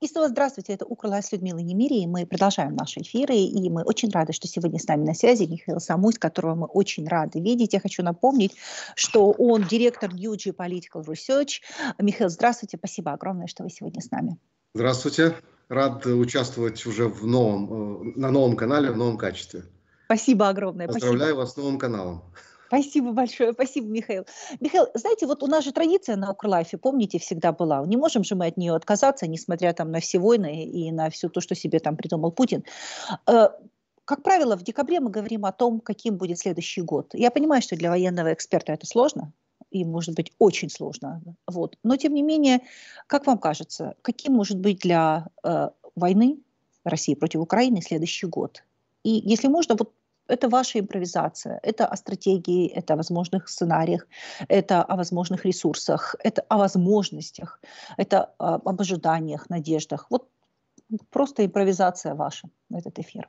И снова здравствуйте, это Укрла с Людмилой Немири, и мы продолжаем наши эфиры, и мы очень рады, что сегодня с нами на связи Михаил Самусь, которого мы очень рады видеть. Я хочу напомнить, что он директор New Geopolitical Research. Михаил, здравствуйте, спасибо огромное, что вы сегодня с нами. Здравствуйте, рад участвовать уже в новом, э, на новом канале, в новом качестве. Спасибо огромное. Поздравляю спасибо. вас с новым каналом. Спасибо большое, спасибо, Михаил. Михаил, знаете, вот у нас же традиция на Укрлайфе, помните, всегда была. Не можем же мы от нее отказаться, несмотря там на все войны и на все то, что себе там придумал Путин. Э, как правило, в декабре мы говорим о том, каким будет следующий год. Я понимаю, что для военного эксперта это сложно, и может быть очень сложно. Вот. Но тем не менее, как вам кажется, каким может быть для э, войны России против Украины следующий год? И если можно, вот это ваша импровизация, это о стратегии, это о возможных сценариях, это о возможных ресурсах, это о возможностях, это об ожиданиях, надеждах. Вот просто импровизация ваша на этот эфир.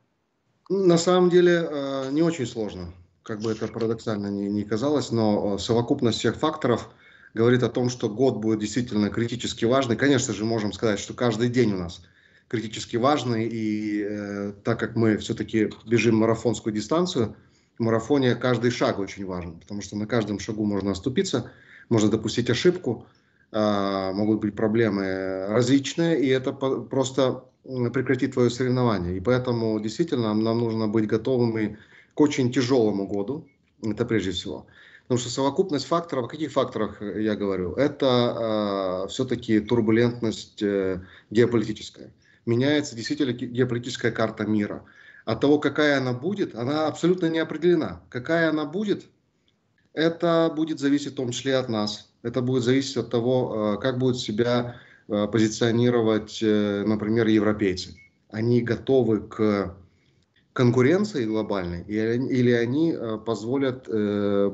На самом деле э, не очень сложно, как бы это парадоксально не казалось, но э, совокупность всех факторов говорит о том, что год будет действительно критически важный. Конечно же, можем сказать, что каждый день у нас – критически важный. И э, так как мы все-таки бежим марафонскую дистанцию, в марафоне каждый шаг очень важен, потому что на каждом шагу можно оступиться, можно допустить ошибку, э, могут быть проблемы различные, и это по просто прекратит твое соревнование. И поэтому действительно нам, нужно быть готовыми к очень тяжелому году, это прежде всего. Потому что совокупность факторов, о каких факторах я говорю? Это э, все-таки турбулентность э, геополитическая меняется действительно геополитическая карта мира. От того, какая она будет, она абсолютно не определена. Какая она будет, это будет зависеть в том числе от нас. Это будет зависеть от того, э, как будут себя э, позиционировать, э, например, европейцы. Они готовы к конкуренции глобальной, или они позволят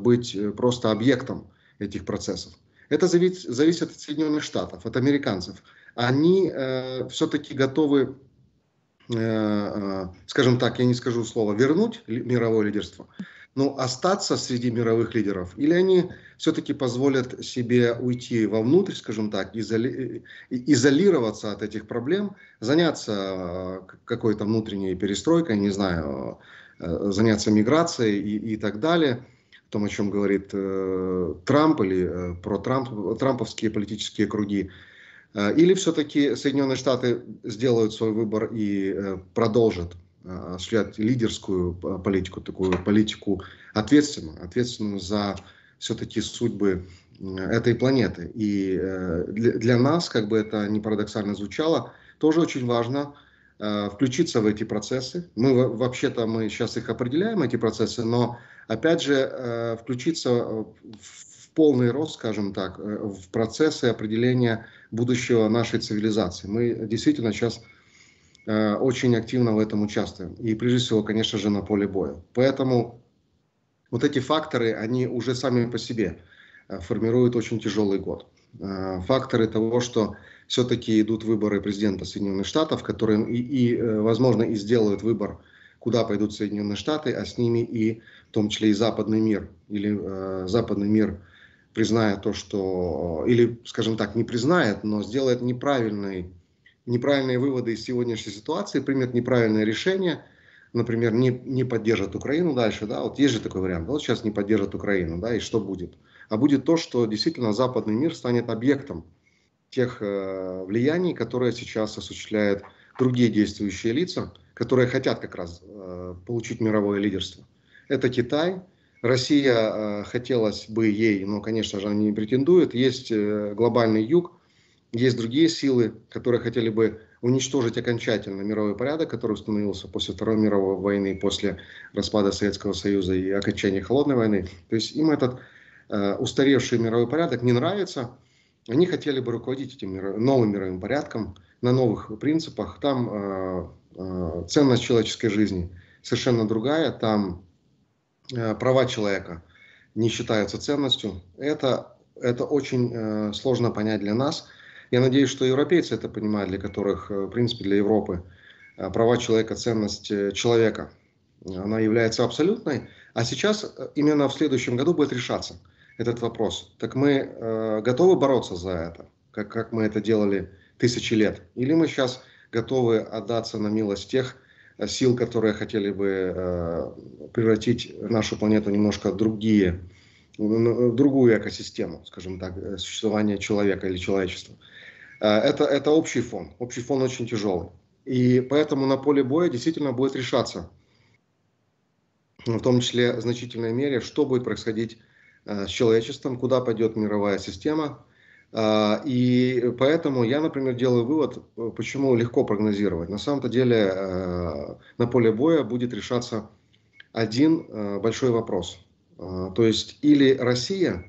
быть просто объектом этих процессов. Это зависит от Соединенных Штатов, от американцев они э, все-таки готовы, э, э, скажем так, я не скажу слово, вернуть мировое лидерство, но остаться среди мировых лидеров, или они все-таки позволят себе уйти вовнутрь, скажем так, изоли, изолироваться от этих проблем, заняться э, какой-то внутренней перестройкой, не знаю, э, заняться миграцией и, и так далее, о том, о чем говорит э, Трамп или э, про Трамп, трамповские политические круги, или все-таки Соединенные Штаты сделают свой выбор и э, продолжат э, осуществлять лидерскую политику, такую политику ответственную, ответственную за все-таки судьбы этой планеты. И для, нас, как бы это ни парадоксально звучало, тоже очень важно включиться в эти процессы. Мы вообще-то мы сейчас их определяем, эти процессы, но опять же включиться в полный рост, скажем так, э, в процессы определения будущего нашей цивилизации. Мы действительно сейчас э, очень активно в этом участвуем. И прежде всего, конечно же, на поле боя. Поэтому вот эти факторы, они уже сами по себе э, формируют очень тяжелый год. Факторы того, что все-таки идут выборы президента Соединенных Штатов, которые и, и, возможно, и сделают выбор, куда пойдут Соединенные Штаты, а с ними и в том числе и западный мир, или э, западный мир призная то, что, или, скажем так, не признает, но сделает неправильные, неправильные выводы из сегодняшней ситуации, примет неправильное решение, например, не, не поддержит Украину дальше, да, вот есть же такой вариант, вот сейчас не поддержат Украину, да, и что будет? А будет то, что действительно западный мир станет объектом тех э, влияний, которые сейчас осуществляют другие действующие лица, которые хотят как раз э, получить мировое лидерство. Это Китай, Россия э, хотелось бы ей, но, конечно же, они не претендуют. Есть э, глобальный юг, есть другие силы, которые хотели бы уничтожить окончательно мировой порядок, который установился после Второй мировой войны, после распада Советского Союза и окончания Холодной войны. То есть им этот э, устаревший мировой порядок не нравится. Они хотели бы руководить этим новым мировым порядком на новых принципах. Там ценность человеческой жизни совершенно другая. Там права человека не считаются ценностью. Это, это очень э, сложно понять для нас. Я надеюсь, что европейцы это понимают, для которых, э, в принципе, для Европы э, права человека, ценность человека, она является абсолютной. А сейчас, именно в следующем году, будет решаться этот вопрос. Так мы э, готовы бороться за это, как, как мы это делали тысячи лет, или мы сейчас готовы отдаться на милость тех сил, которые хотели бы превратить нашу планету немножко в другие, в другую экосистему, скажем так, существования человека или человечества. Это, это общий фон. Общий фон очень тяжелый. И поэтому на поле боя действительно будет решаться, в том числе в значительной мере, что будет происходить э, с человечеством, куда пойдет мировая система. Э, и поэтому я, например, делаю вывод, почему легко прогнозировать. На самом-то деле э, на поле боя будет решаться один большой вопрос. То есть или Россия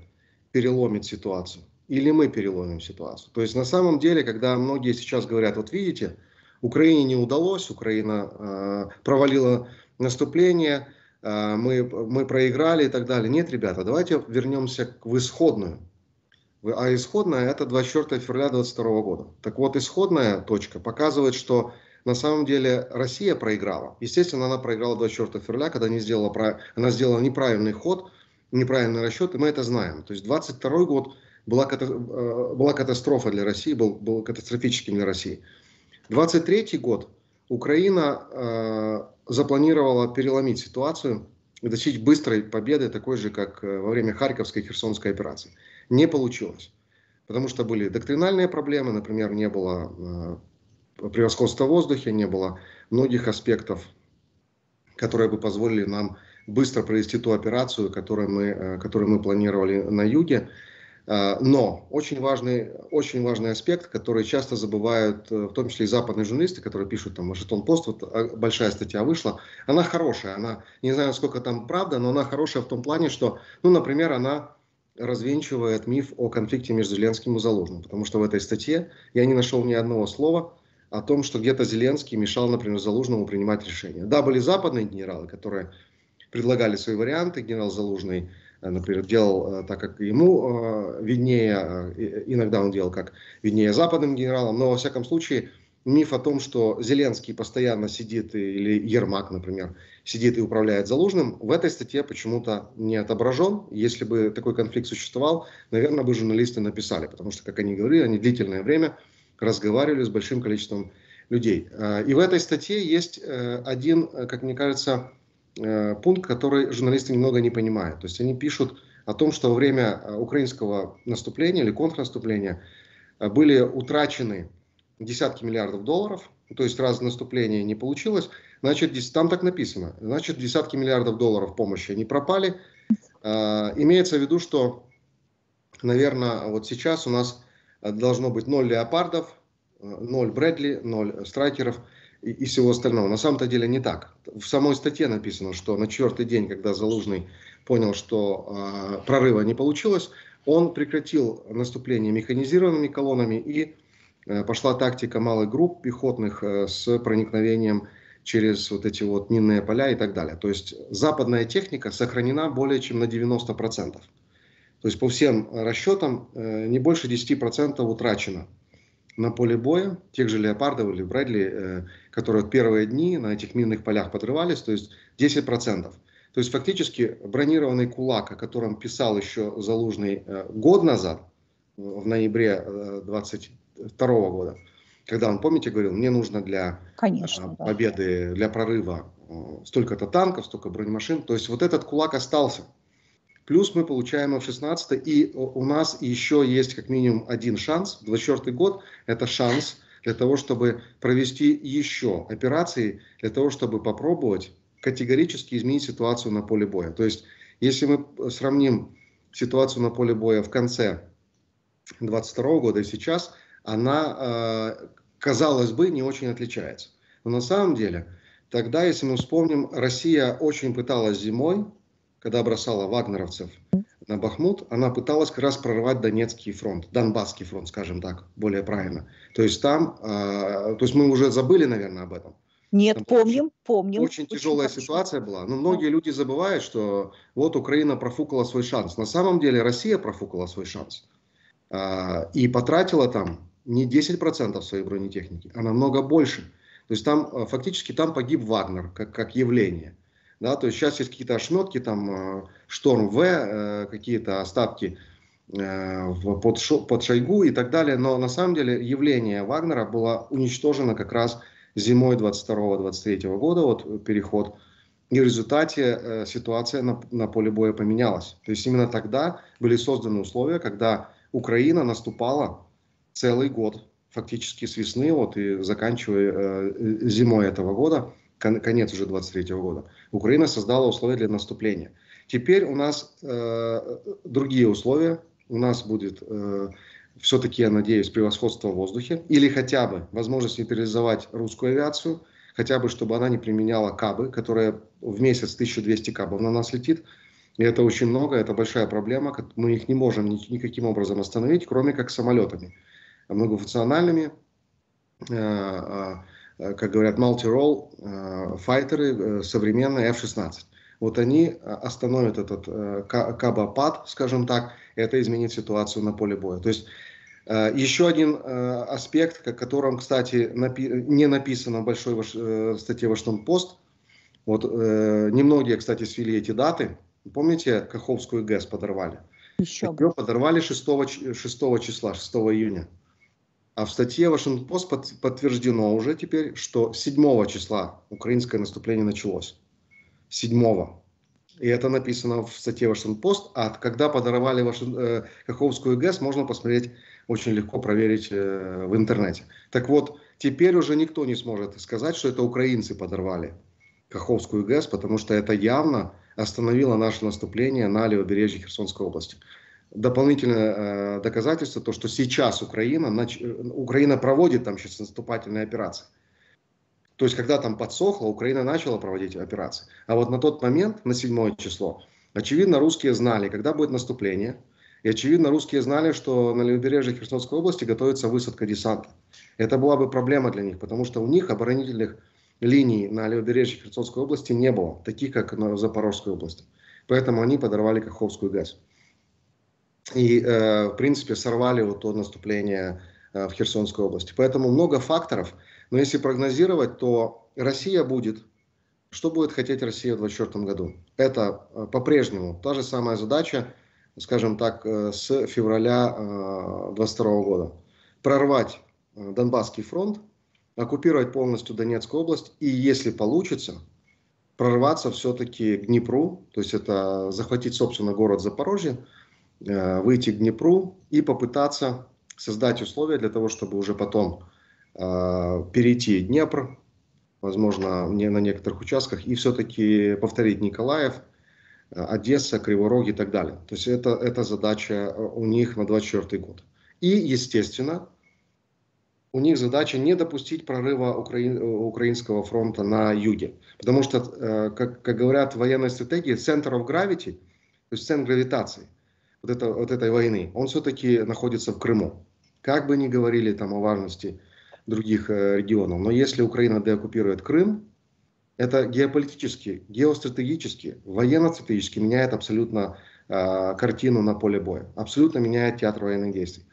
переломит ситуацию, или мы переломим ситуацию. То есть на самом деле, когда многие сейчас говорят, вот видите, Украине не удалось, Украина э, провалила наступление, э, мы, мы проиграли и так далее. Нет, ребята, давайте вернемся в исходную. А исходная это 24 февраля 2022 года. Так вот, исходная точка показывает, что на самом деле Россия проиграла. Естественно, она проиграла 24 февраля, когда не сделала, она сделала неправильный ход, неправильный расчет, и мы это знаем. То есть 22 год была, э, была катастрофа для России, был, был катастрофическим для России. 23 год Украина э, запланировала переломить ситуацию и достичь быстрой победы, такой же, как э, во время Харьковской и Херсонской операции. Не получилось. Потому что были доктринальные проблемы, например, не было э, превосходства в воздухе, не было многих аспектов, которые бы позволили нам быстро провести ту операцию, которую мы, э, которую мы планировали на юге. А, но очень важный, очень важный аспект, который часто забывают, э, в том числе и западные журналисты, которые пишут там Вашингтон Пост, вот а, большая статья вышла, она хорошая, она, не знаю, сколько там правда, но она хорошая в том плане, что, ну, например, она развенчивает миф о конфликте между Зеленским и Залужным, потому что в этой статье я не нашел ни одного слова о том, что где-то Зеленский мешал, например, Залужному принимать решения. Да, были западные генералы, которые предлагали свои варианты, генерал Залужный Э, например, делал э, так, как ему э, виднее, иногда он делал как виднее западным генералам, но во всяком случае миф о том, что Зеленский постоянно сидит, или Ермак, например, сидит и управляет Залужным, в этой статье почему-то не отображен. Если бы такой конфликт существовал, наверное, бы журналисты написали, потому что, как они говорили, они длительное время разговаривали с большим количеством людей. И в этой статье есть один, как мне кажется, Э, пункт, который журналисты немного не понимают. То есть они пишут о том, что во время э, украинского наступления или контрнаступления э, были утрачены десятки миллиардов долларов, то есть раз наступление не получилось, значит, там так написано, значит, десятки миллиардов долларов помощи не пропали. Имеется в виду, что, наверное, вот сейчас у нас должно быть ноль леопардов, ноль Брэдли, ноль страйкеров – и, и всего остального. На самом-то деле не так. В самой статье написано, что на четвертый день, когда Залужный понял, что э, прорыва не получилось, он прекратил наступление механизированными колоннами и э, пошла тактика малых групп пехотных э, с проникновением через вот эти вот минные поля и так далее. То есть западная техника сохранена более чем на 90%. То есть по всем расчетам э, не больше 10% утрачено на поле боя, тех же Леопардов или Брэдли, э, которые в первые дни на этих минных полях подрывались, то есть 10%. То есть фактически бронированный кулак, о котором писал еще Залужный э, год назад, в ноябре 22 э, года, когда он, помните, говорил, мне нужно для Конечно, победы, да. для прорыва столько-то танков, столько бронемашин. То есть вот этот кулак остался. Плюс мы получаем F-16, и у нас еще есть как минимум один шанс. 24 год – это шанс для того, чтобы провести еще операции, для того, чтобы попробовать категорически изменить ситуацию на поле боя. То есть, если мы сравним ситуацию на поле боя в конце 22 года и сейчас, она, э, казалось бы, не очень отличается. Но на самом деле, тогда, если мы вспомним, Россия очень пыталась зимой когда бросала вагнеровцев на Бахмут, она пыталась как раз прорвать Донецкий фронт, Донбасский фронт, скажем так, более правильно. То есть там, э, то есть мы уже забыли, наверное, об этом. Нет, там помним, помним. Очень, очень тяжелая хорошо. ситуация была. Но многие люди забывают, что вот Украина профукала свой шанс. На самом деле Россия профукала свой шанс. Э, и потратила там не 10% своей бронетехники, а намного больше. То есть там э, фактически там погиб Вагнер как, как явление. Да, то есть сейчас есть какие-то ошметки, там э, Шторм В, э, какие-то остатки под, Шо, под Шойгу и так далее. Но на самом деле явление Вагнера было уничтожено как раз зимой 22-23 года, вот переход. И в результате ситуация на, на поле боя поменялась. То есть именно тогда были созданы условия, когда Украина наступала целый год, фактически с весны, вот и заканчивая э, зимой этого года, кон, конец уже 23 года, Украина создала условия для наступления. Теперь у нас э, другие условия, у нас будет э, все-таки, я надеюсь, превосходство в воздухе или хотя бы возможность нейтрализовать русскую авиацию, хотя бы чтобы она не применяла кабы, которые в месяц 1200 кабов на нас летит. И это очень много, это большая проблема, мы их не можем никаким образом остановить, кроме как самолетами многофункциональными, э, э, как говорят, multi-role э, файтеры современные F-16. Вот они остановят этот кабопад, скажем так, это изменит ситуацию на поле боя. То есть э, еще один э, аспект, о котором, кстати, не написано в большой э, статье Вашингтон-Пост, вот немногие, кстати, свели эти даты. Помните, Каховскую ГЭС подорвали? Еще Ее подорвали 6, 6 числа, 6 июня. А в статье Вашингтон-Пост подтверждено уже теперь, что 7 числа украинское наступление началось. 7 и это написано в статье Вашингтон-Пост, а когда подорвали Вашин... э, Каховскую ГЭС, можно посмотреть, очень легко проверить э, в интернете. Так вот, теперь уже никто не сможет сказать, что это украинцы подорвали Каховскую ГЭС, потому что это явно остановило наше наступление на левобережье Херсонской области. Дополнительное э, доказательство, то, что сейчас Украина. Украина проводит там сейчас наступательные операции. То есть, когда там подсохло, Украина начала проводить операции. А вот на тот момент, на 7 число, очевидно, русские знали, когда будет наступление. И, очевидно, русские знали, что на левобережье Херсонской области готовится высадка десанта. Это была бы проблема для них, потому что у них оборонительных линий на левобережье Херсонской области не было, таких, как на Запорожской области. Поэтому они подорвали Каховскую ГЭС. И, э, в принципе, сорвали вот то наступление э, в Херсонской области. Поэтому много факторов – но если прогнозировать, то Россия будет, что будет хотеть Россия в 2024 году? Это э, по-прежнему та же самая задача, скажем так, э, с февраля 2022 э, года. Прорвать Донбасский фронт, оккупировать полностью Донецкую область и, если получится, прорваться все-таки к Днепру, то есть это захватить, собственно, город Запорожье, выйти к Днепру и попытаться создать условия для того, чтобы уже потом Э, перейти Днепр, возможно, не на некоторых участках, и все-таки повторить Николаев, э, Одесса, Криворог и так далее. То есть это, это задача э, у них на 24 год. И, естественно, у них задача не допустить прорыва украин, украинского фронта на юге. Потому что, как, как говорят в военной стратегии, центр of gravity, то есть центр гравитации вот, это, вот этой войны, он все-таки находится в Крыму. Как бы ни говорили там о важности других э, регионов. Но если Украина деоккупирует Крым, это геополитически, геостратегически, военно-стратегически меняет абсолютно э, картину на поле боя. Абсолютно меняет театр военных действий.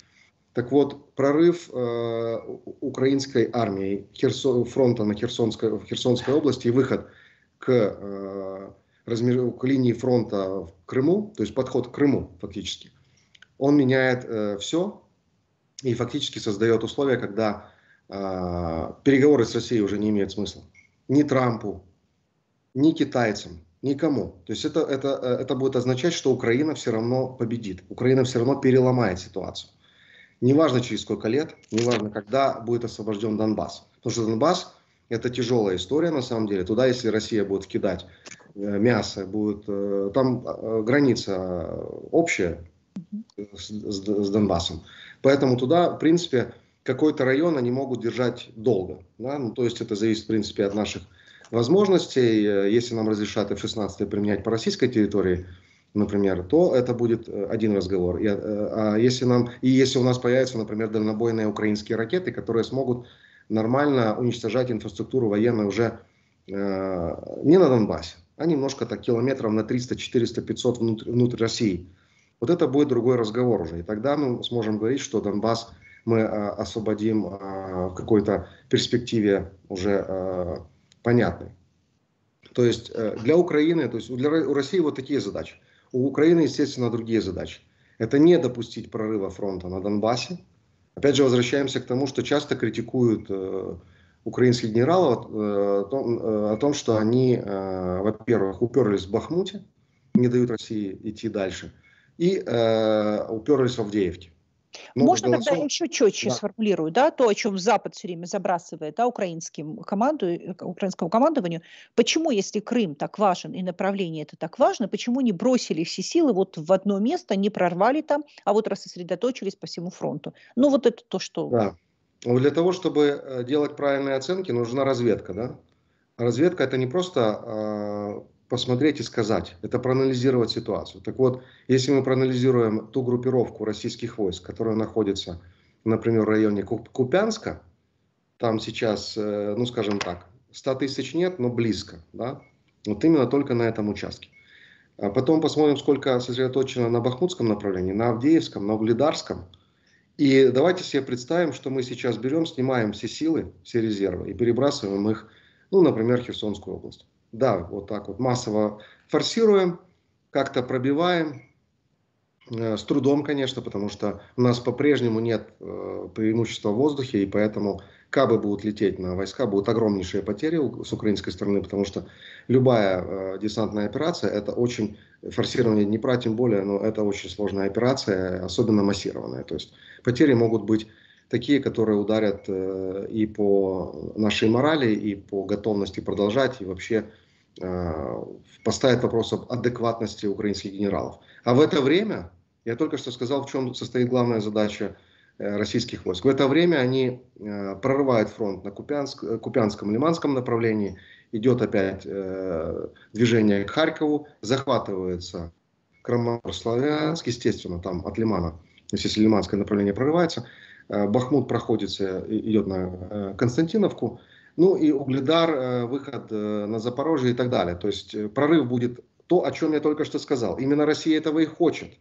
Так вот, прорыв э, украинской армии Херсон, фронта на Херсонской, в Херсонской области и выход к, э, размер, к линии фронта в Крыму, то есть подход к Крыму фактически, он меняет э, все и фактически создает условия, когда а, переговоры с Россией уже не имеют смысла. Ни Трампу, ни китайцам, никому. То есть это, это, э, это будет означать, что Украина все равно победит. Украина все равно переломает ситуацию. Неважно через сколько лет, неважно когда будет освобожден Донбасс. Потому что Донбасс это тяжелая история на самом деле. Туда, если Россия будет кидать э, мясо, будет э, там граница общая с, с, Донбассом. Поэтому туда, в принципе, какой-то район они могут держать долго. Да? Ну, то есть это зависит, в принципе, от наших возможностей. Э, если нам разрешат F-16 применять по российской территории, например, то это будет э, один разговор. И, э, а если нам, и если у нас появятся, например, дальнобойные украинские ракеты, которые смогут нормально уничтожать инфраструктуру военную уже э, не на Донбассе, а немножко так километров на 300, 400, 500 внутрь, внутрь России. Вот это будет другой разговор уже. И тогда мы сможем говорить, что Донбасс мы а, освободим а, в какой-то перспективе уже а, понятной. То есть э, для Украины, то есть для у России вот такие задачи. У Украины, естественно, другие задачи. Это не допустить прорыва фронта на Донбассе. Опять же, возвращаемся к тому, что часто критикуют э, украинских генералов э, о, том, э, о том, что они, э, во-первых, уперлись в Бахмуте, не дают России идти дальше, и уперлись в Авдеевке. Ну, Можно голосов... тогда еще четче да. сформулирую, да, то, о чем Запад все время забрасывает, да, украинским команду, украинскому командованию. Почему, если Крым так важен и направление это так важно, почему не бросили все силы вот в одно место, не прорвали там, а вот рассосредоточились по всему фронту? Ну, вот это то, что... Да. Для того, чтобы э, делать правильные оценки, нужна разведка, да. Разведка это не просто э, посмотреть и сказать, это проанализировать ситуацию. Так вот, если мы проанализируем ту группировку российских войск, которая находится, например, в районе Купянска, там сейчас, э, ну скажем так, 100 тысяч нет, но близко, да, вот именно только на этом участке. А потом посмотрим, сколько сосредоточено на Бахмутском направлении, на Авдеевском, на Угледарском. И давайте себе представим, что мы сейчас берем, снимаем все силы, все резервы и перебрасываем их, ну, например, Херсонскую область. Да, вот так вот массово форсируем, как-то пробиваем, э, с трудом, конечно, потому что у нас по-прежнему нет э, преимущества в воздухе, и поэтому кабы будут лететь на войска, будут огромнейшие потери с украинской стороны, потому что любая э, десантная операция, это очень, форсирование Днепра тем более, но это очень сложная операция, особенно массированная. То есть потери могут быть такие, которые ударят э, и по нашей морали, и по готовности продолжать, и вообще э, поставят вопрос об адекватности украинских генералов. А в это время, я только что сказал, в чем состоит главная задача э, российских войск. В это время они прорывают фронт на Купянск, Купянском, Лиманском направлении, идет опять движение к Харькову, захватывается Краматорск-Славянск, естественно, там от Лимана, если Лиманское направление прорывается, Э, Бахмут проходится, идет на э, Константиновку. Ну и Угледар, э, выход на Запорожье и так далее. То есть прорыв будет то, о чем я только что сказал. Именно Россия этого и хочет,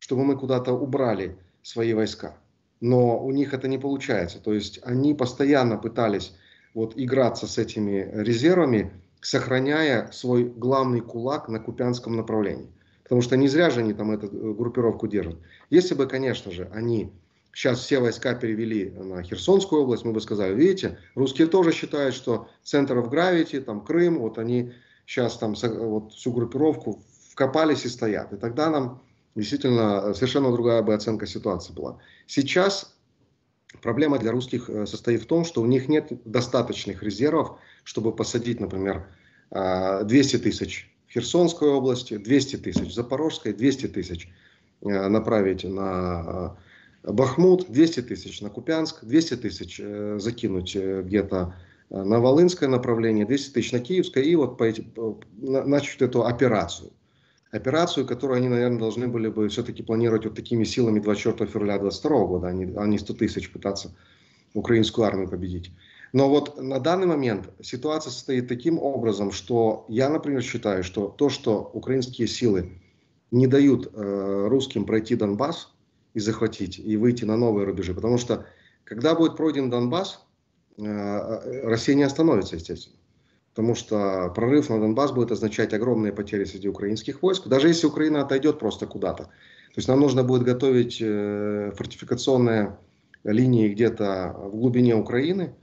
чтобы мы куда-то убрали свои войска. Но у них это не получается. То есть они постоянно пытались вот играться с этими резервами, сохраняя свой главный кулак на Купянском направлении. Потому что не зря же они там эту группировку держат. Если бы, конечно же, они сейчас все войска перевели на Херсонскую область, мы бы сказали, видите, русские тоже считают, что центр в гравити, там Крым, вот они сейчас там вот всю группировку вкопались и стоят. И тогда нам действительно совершенно другая бы оценка ситуации была. Сейчас проблема для русских э, состоит в том, что у них нет достаточных резервов, чтобы посадить, например, 200 э, тысяч Херсонской области, 200 тысяч Запорожской, 200 тысяч э, направить на Бахмут 200 тысяч на Купянск, 200 тысяч э, закинуть э, где-то э, на Волынское направление, 200 тысяч на Киевское и вот начать эту операцию. Операцию, которую они, наверное, должны были бы все-таки планировать вот такими силами 24 февраля 22 года, а не, а не 100 тысяч пытаться украинскую армию победить. Но вот на данный момент ситуация состоит таким образом, что я, например, считаю, что то, что украинские силы не дают э, русским пройти Донбасс, и захватить, и выйти на новые рубежи. Потому что, когда будет пройден Донбасс, э, э, Россия не остановится, естественно. Потому что прорыв на Донбасс будет означать огромные потери среди украинских войск, даже если Украина отойдет просто куда-то. То есть нам нужно будет готовить э, фортификационные линии где-то в глубине Украины.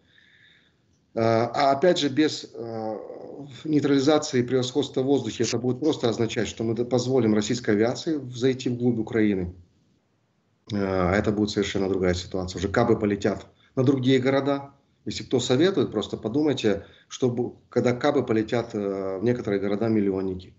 А опять же, без нейтрализации превосходства в воздухе это будет просто означать, что мы позволим российской авиации зайти вглубь Украины. А это будет совершенно другая ситуация. Уже кабы полетят на другие города. Если кто советует, просто подумайте, что когда кабы полетят э, в некоторые города-миллионники.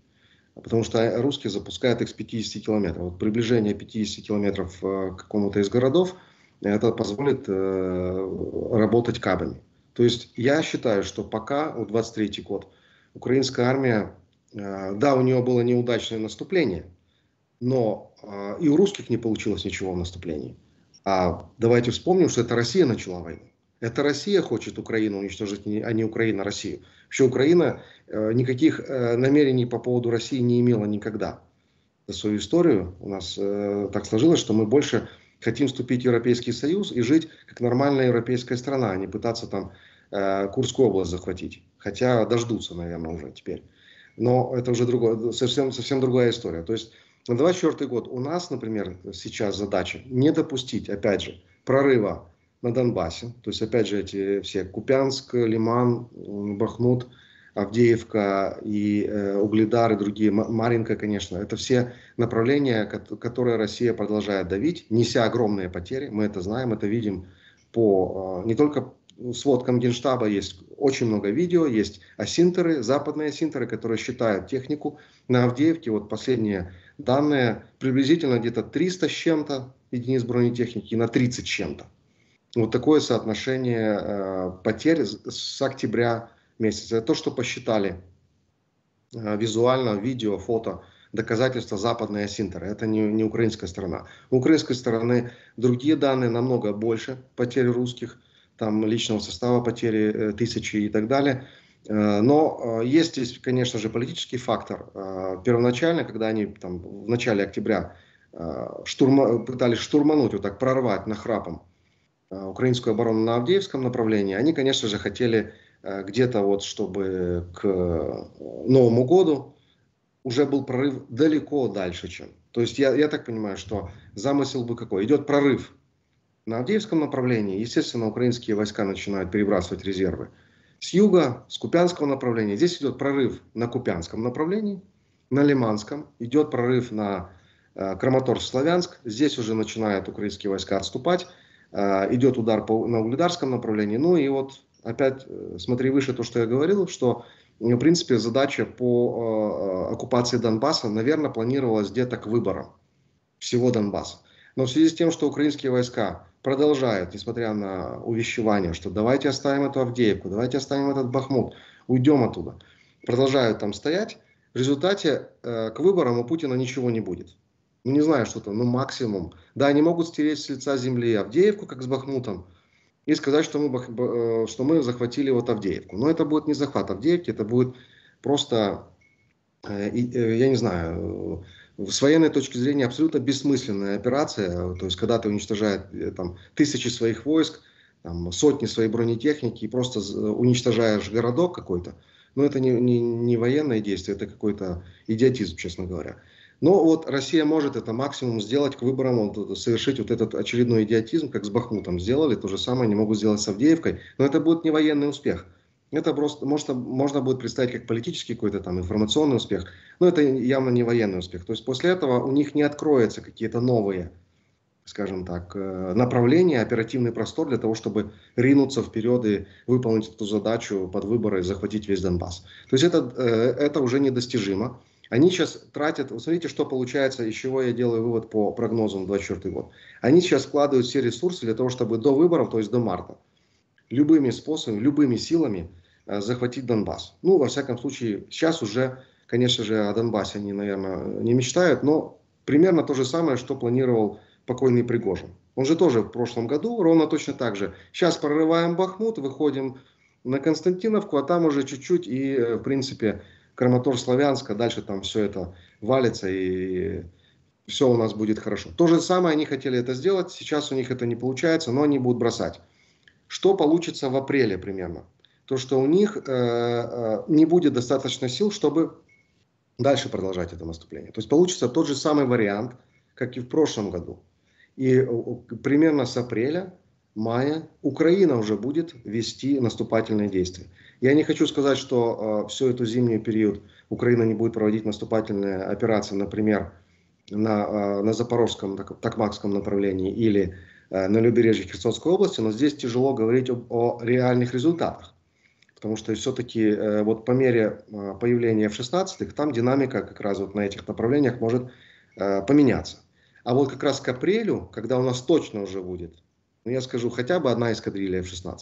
Потому что русские запускают их с 50 километров. Вот приближение 50 километров э, к какому-то из городов, это позволит э, работать кабами. То есть я считаю, что пока, вот 23 год, украинская армия, да, у нее было неудачное наступление – но э, и у русских не получилось ничего в наступлении. А давайте вспомним, что это Россия начала войну. Это Россия хочет Украину уничтожить, а не Украина Россию. Вообще Украина э, никаких э, намерений по поводу России не имела никогда. За свою историю у нас э, так сложилось, что мы больше хотим вступить в Европейский Союз и жить как нормальная европейская страна, а не пытаться там э, Курскую область захватить. Хотя дождутся, наверное, уже теперь. Но это уже другое, совсем, совсем другая история. То есть На 24 год у нас, например, сейчас задача не допустить, опять же, прорыва на Донбассе. То есть, опять же, эти все Купянск, Лиман, Бахмут, Авдеевка и э, Угледар и другие, Маринка, конечно, это все направления, которые Россия продолжает давить, неся огромные потери. Мы это знаем, это видим по э, не только сводкам Генштаба есть очень много видео, есть асинтеры, западные асинтеры, которые считают технику на Авдеевке. Вот последние данные, приблизительно где-то 300 с чем-то единиц бронетехники на 30 с чем-то. Вот такое соотношение э, потерь с, октября месяца. Это то, что посчитали э, визуально, видео, фото, доказательства западной асинтеры. Это не, не украинская сторона. У украинской стороны другие данные намного больше потерь русских, там личного состава потери э, тысячи и так далее. Э, но э, есть конечно же, политический фактор. Первоначально, когда они там, в начале октября штурма, пытались штурмануть, вот так прорвать нахрапом украинскую оборону на Авдеевском направлении, они, конечно же, хотели где-то вот, чтобы к Новому году уже был прорыв далеко дальше, чем. То есть я, я так понимаю, что замысел бы какой? Идет прорыв на Авдеевском направлении. Естественно, украинские войска начинают перебрасывать резервы с юга, с Купянского направления. Здесь идет прорыв на Купянском направлении, на Лиманском. Идет прорыв на э, Краматорск-Славянск. Здесь уже начинают украинские войска отступать. Э, идет удар по, на Угледарском направлении. Ну и вот опять э, смотри выше то, что я говорил, что в принципе задача по э, оккупации Донбасса, наверное, планировалась где-то к выборам всего Донбасса. Но в связи с тем, что украинские войска продолжают, несмотря на увещевание, что давайте оставим эту Авдеевку, давайте оставим этот Бахмут, уйдем оттуда, продолжают там стоять, в результате э, к выборам у Путина ничего не будет. Ну, не знаю, что там, ну, максимум. Да, они могут стереть с лица земли Авдеевку, как с Бахмутом, и сказать, что мы, э, что мы захватили вот Авдеевку. Но это будет не захват Авдеевки, это будет просто, э, э, я не знаю, с военной точки зрения абсолютно бессмысленная операция. То есть, когда ты уничтожаешь э, там, тысячи своих войск, там, сотни своей бронетехники и просто уничтожаешь городок какой-то, ну, это не, не, не военное действие, это какой-то идиотизм, честно говоря. Но вот Россия может это максимум сделать к выборам, вот, совершить вот этот очередной идиотизм, как с Бахмутом сделали, то же самое они могут сделать с Авдеевкой, но это будет не военный успех. Это просто можно, можно будет представить как политический какой-то там информационный успех, но это явно не военный успех. То есть после этого у них не откроются какие-то новые, скажем так, э, направления, оперативный простор для того, чтобы ринуться вперед и выполнить эту задачу под выборы и захватить весь Донбасс. То есть это, э, это уже недостижимо. Они сейчас тратят, вот смотрите, что получается, из чего я делаю вывод по прогнозам на 2024 год. Они сейчас вкладывают все ресурсы для того, чтобы до выборов, то есть до марта, любыми способами, любыми силами захватить Донбасс. Ну, во всяком случае, сейчас уже, конечно же, о Донбассе они, наверное, не мечтают, но примерно то же самое, что планировал покойный Пригожин. Он же тоже в прошлом году ровно точно так же. Сейчас прорываем Бахмут, выходим на Константиновку, а там уже чуть-чуть и, э, в принципе, Краматор-Славянска, дальше там все это валится и все у нас будет хорошо. То же самое они хотели это сделать, сейчас у них это не получается, но они будут бросать. Что получится в апреле примерно? То, что у них э, э, не будет достаточно сил, чтобы дальше продолжать это наступление. То есть получится тот же самый вариант, как и в прошлом году. И примерно с апреля, мая Украина уже будет вести наступательные действия. Я не хочу сказать, что э, всю эту зимний период Украина не будет проводить наступательные операции, например, на, э, на Запорожском, так, Токмакском направлении или Э, на левобережье Херсонской области, но здесь тяжело говорить об, о реальных результатах. Потому что все-таки э, вот по мере э, появления F-16 там динамика как раз вот на этих направлениях может поменяться. А вот как раз к апрелю, когда у нас точно уже будет, ну я скажу, хотя бы одна эскадрилья F-16,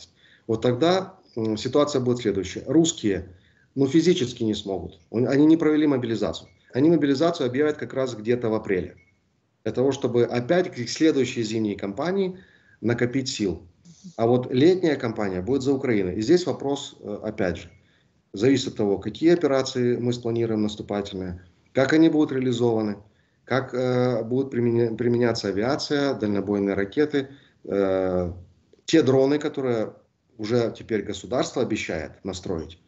вот тогда ситуация будет следующая. Русские, ну физически не смогут. Они не провели мобилизацию. Они мобилизацию объявят как раз где-то в апреле для того, чтобы опять к следующей зимней кампании накопить сил. А вот летняя кампания будет за Украиной. И здесь вопрос, э, опять же, зависит от того, какие операции мы спланируем наступательные, как они будут реализованы, как э, будут применя применяться авиация, дальнобойные ракеты, э, те дроны, которые уже теперь государство обещает настроить.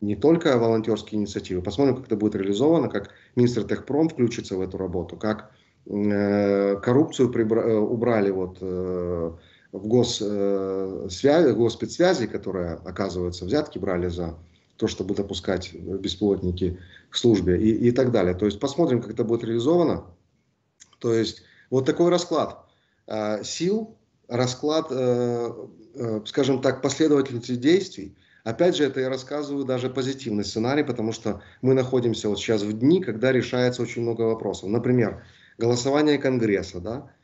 не только волонтерские инициативы. Посмотрим, как это будет реализовано, как министр Техпром включится в эту работу, как э, коррупцию прибра- э, убрали вот, э, в госсвязи, госпецсвязи, которая, оказывается, взятки брали за то, чтобы допускать беспилотники к службе и, и так далее. То есть посмотрим, как это будет реализовано. То есть вот такой расклад э, сил, расклад, э, э, скажем так, последовательности действий. Опять же, это я рассказываю даже позитивный сценарий, потому что мы находимся вот сейчас в дни, когда решается очень много вопросов. Например, голосование Конгресса, да, э,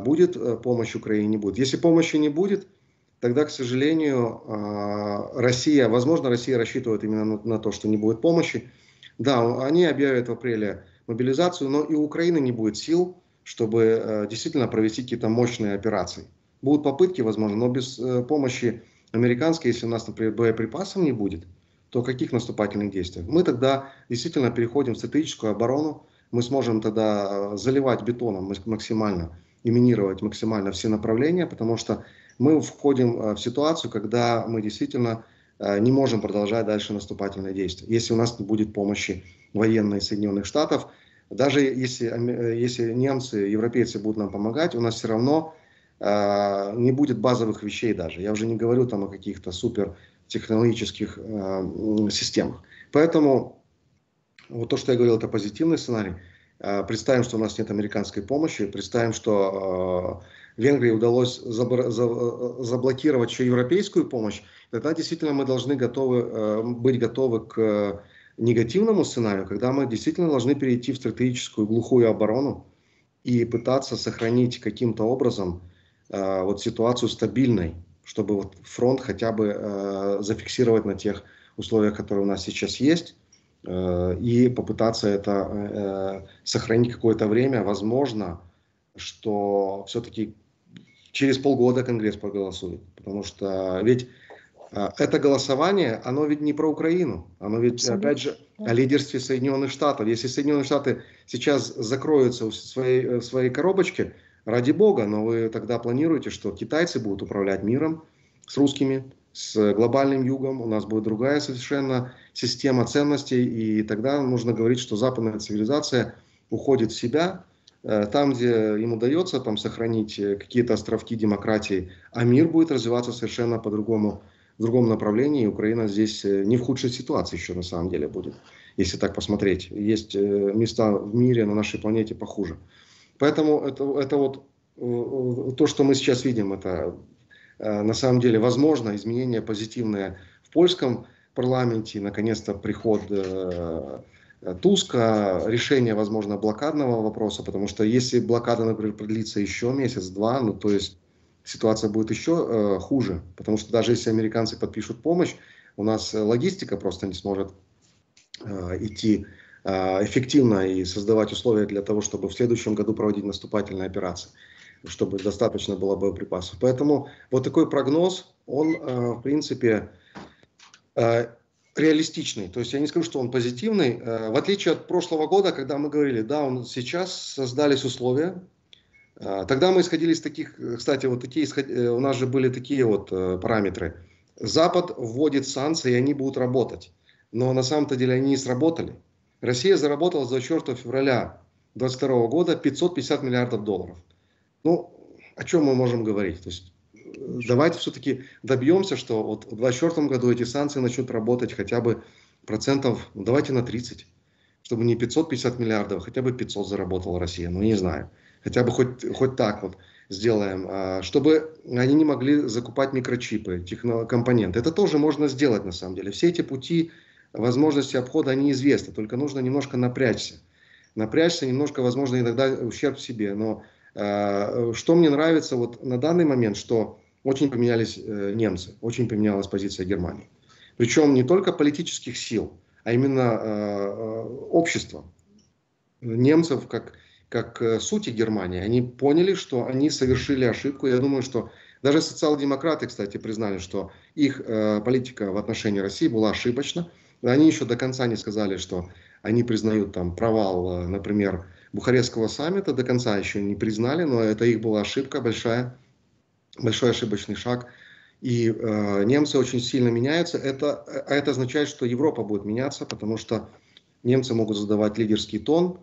будет э, помощь Украине, не будет. Если помощи не будет, тогда, к сожалению, э, Россия, возможно, Россия рассчитывает именно на, на то, что не будет помощи. Да, они объявят в апреле мобилизацию, но и у Украины не будет сил, чтобы действительно провести какие-то мощные операции. Будут попытки, возможно, но без помощи американской, если у нас, например, боеприпасов не будет, то каких наступательных действий? Мы тогда действительно переходим в стратегическую оборону, мы сможем тогда заливать бетоном максимально и минировать максимально все направления, потому что мы входим э, в ситуацию, когда мы действительно э, не можем продолжать дальше наступательные действия. Если у нас не будет помощи военной Соединенных Штатов, даже если, э, если немцы, европейцы будут нам помогать, у нас все равно э, не будет базовых вещей даже. Я уже не говорю там о каких-то супер технологических э, системах. Поэтому вот то, что я говорил, это позитивный сценарий. Э, представим, что у нас нет американской помощи, представим, что э, Венгрии удалось за- заблокировать еще европейскую помощь, тогда действительно мы должны готовы, быть готовы к негативному сценарию, когда мы действительно должны перейти в стратегическую глухую оборону и пытаться сохранить каким-то образом вот ситуацию стабильной, чтобы вот фронт хотя бы э, зафиксировать на тех условиях, которые у нас сейчас есть, и попытаться это э, сохранить какое-то время. Возможно, что все-таки через полгода Конгресс проголосует, потому что ведь э, это голосование, оно ведь не про Украину, оно ведь, Абсолютно. опять же, о лидерстве Соединенных Штатов. Если Соединенные Штаты сейчас закроются в своей, в своей коробочке, ради бога, но вы тогда планируете, что китайцы будут управлять миром с русскими, с глобальным югом, у нас будет другая совершенно система ценностей, и тогда нужно говорить, что западная цивилизация уходит в себя, э, там, где им удается там, сохранить э, какие-то островки демократии, а мир будет развиваться совершенно по-другому, в другом направлении, и Украина здесь э, не в худшей ситуации еще на самом деле будет, если так посмотреть. Есть места в мире, на нашей планете похуже. Поэтому это, это вот то, что мы сейчас видим, это на самом деле возможно изменение позитивное в польском парламенте, наконец-то приход э, Туска, решение, возможно, блокадного вопроса, потому что если блокада, например, продлится еще месяц-два, ну то есть ситуация будет еще э, хуже, потому что даже если американцы подпишут помощь, у нас логистика просто не сможет э, идти а, эффективно и создавать условия для того, чтобы в следующем году проводить наступательные операции, чтобы достаточно было боеприпасов. Поэтому вот такой прогноз, он, а, в принципе, а, реалистичный. То есть я не скажу, что он позитивный. В отличие от прошлого года, когда мы говорили, да, он сейчас создались условия, Тогда мы исходили из таких, кстати, вот такие, э, у нас же были такие вот э, параметры. Запад вводит санкции, и они будут работать. Но на самом-то деле они не сработали. Россия заработала за 4 февраля 2022 года 550 миллиардов долларов. Ну, о чем мы можем говорить? То есть, э, давайте все-таки добьемся, что вот в 2024 году эти санкции начнут работать хотя бы процентов, ну, давайте на 30, чтобы не 550 миллиардов, а хотя бы 500 заработала Россия, ну не знаю. Хотя бы хоть, хоть так вот сделаем, а, чтобы они не могли закупать микрочипы, технокомпоненты. Это тоже можно сделать на самом деле. Все эти пути возможности обхода, они известны, только нужно немножко напрячься. Напрячься немножко, возможно, иногда ущерб себе. Но что мне нравится вот на данный момент, что очень поменялись э, немцы, очень поменялась позиция Германии. Причем не только политических сил, а именно э, э общества. Немцев как, как э, сути Германии, они поняли, что они совершили ошибку. Я думаю, что даже социал-демократы, кстати, признали, что их э, политика в отношении России была ошибочна. Они еще до конца не сказали, что они признают там провал, э, например, Бухарестского саммита, до конца еще не признали, но это их была ошибка большая, большой ошибочный шаг. И э, немцы очень сильно меняются. Это, а это означает, что Европа будет меняться, потому что немцы могут задавать лидерский тон.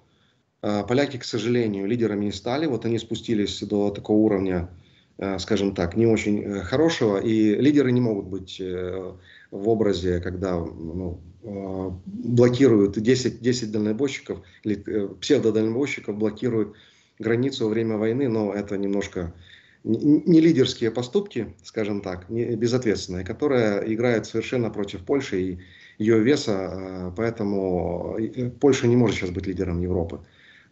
Э, поляки, к сожалению, лидерами не стали. Вот они спустились до такого уровня, э, скажем так, не очень э, хорошего. И лидеры не могут быть э, в образе, когда ну, э, блокируют 10, 10 дальнобойщиков или э, псевдодальнобойщиков блокируют границу во время войны, но это немножко не лидерские поступки, скажем так, не безответственные, которые играют совершенно против Польши и ее веса, а, поэтому э, Польша не может сейчас быть лидером Европы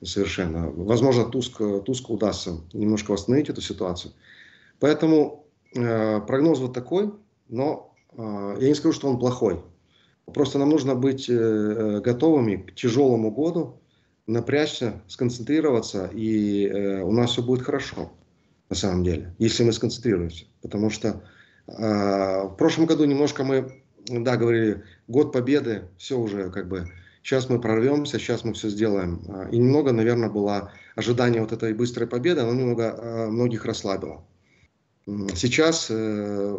совершенно. Возможно, Туск, Туск удастся немножко восстановить эту ситуацию. Поэтому э, прогноз вот такой, но э, я не скажу, что он плохой. Просто нам нужно быть э, готовыми к тяжелому году, напрячься, сконцентрироваться, и э, у нас все будет хорошо на самом деле, если мы сконцентрируемся. Потому что э, в прошлом году немножко мы, да, говорили, год победы, все уже как бы, сейчас мы прорвемся, сейчас мы все сделаем. А, и немного, наверное, было ожидание вот этой быстрой победы, оно немного э, многих расслабило. Сейчас э,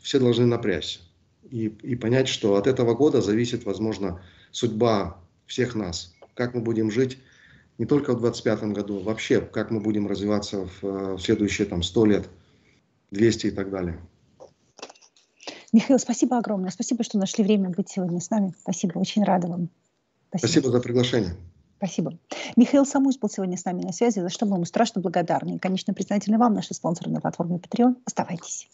все должны напрячься и, и понять, что от этого года зависит, возможно, судьба всех нас, как мы будем жить не только в 2025 году, вообще, как мы будем развиваться в, э, в следующие там, 100 лет, 200 и так далее. Михаил, спасибо огромное. Спасибо, что нашли время быть сегодня с нами. Спасибо, очень рада вам. Спасибо, спасибо за приглашение. Спасибо. Михаил Самусь был сегодня с нами на связи, за что мы ему страшно благодарны. И, конечно, признательны вам, наши спонсоры на платформе Patreon. Оставайтесь.